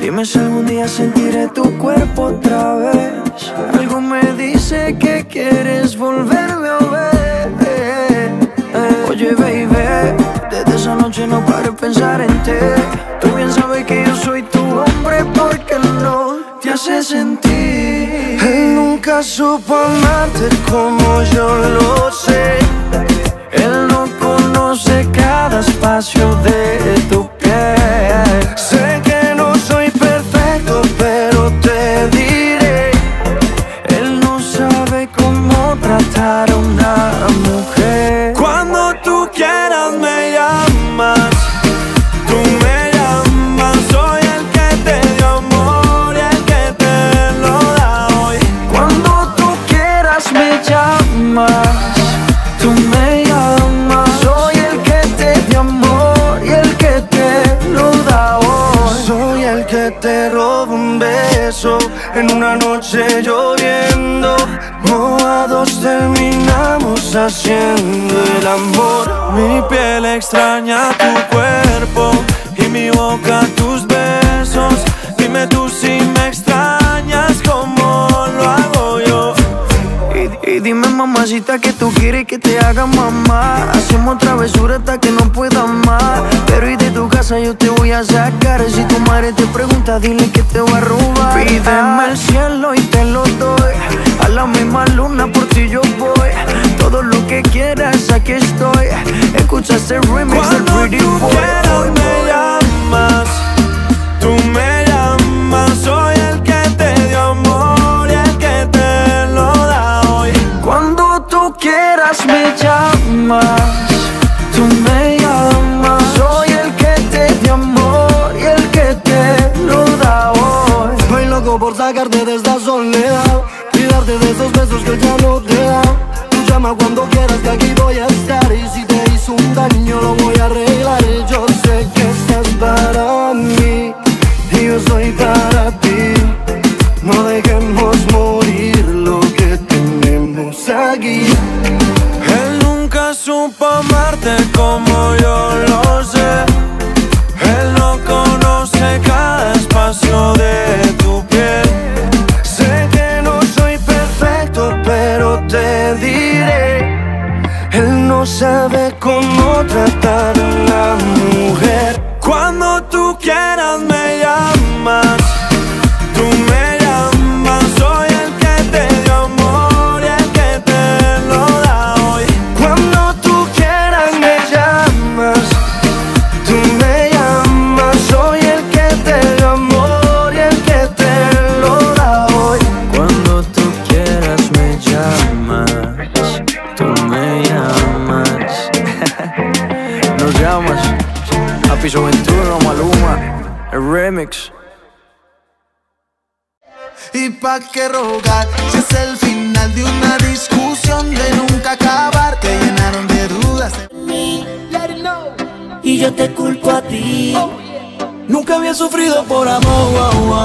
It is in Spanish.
Dime si algún día sentiré tu cuerpo otra vez. Algo me dice que quieres volverme a ver. Oye, baby, desde esa noche no paro de pensar en ti. Tú bien sabes que yo soy tu hombre porque no te hace sentir. Nunca supo como yo lo sé. Él no conoce cada espacio de beso en una noche lloviendo. Mojados terminamos haciendo el amor. Mi piel extraña tu cuerpo y mi boca tus besos. Dime tú si me extrañas como lo hago yo. Y, y dime mamacita que tú quieres que te haga mamá Hacemos travesura hasta que no pueda más Pero y de tu casa yo te voy a sacar Si tu madre te pregunta dile que te voy a robar. Pídeme el cielo y te lo doy. A la misma luna por ti yo voy. Todo lo que quieras aquí estoy. Escucha este remix del Pretty Boy. me llamas. Tú me llamas, soy el que te dio amor y el que te lo da hoy. Cuando tú quieras me llamas, no te da. Llama cuando quieras que aquí voy a estar y si te hizo un daño lo voy a arreglar. Yo sé que estás para mí y yo soy para ti. No dejemos morir lo que tenemos aquí. Él nunca supo amarte Nos llamas. A piso 21, Maluma. El remix. ¿Y pa' qué rogar? Si es el final de una discusión de nunca acabar Te llenaron de dudas Y yo te culpo a ti. Nunca había sufrido por amor.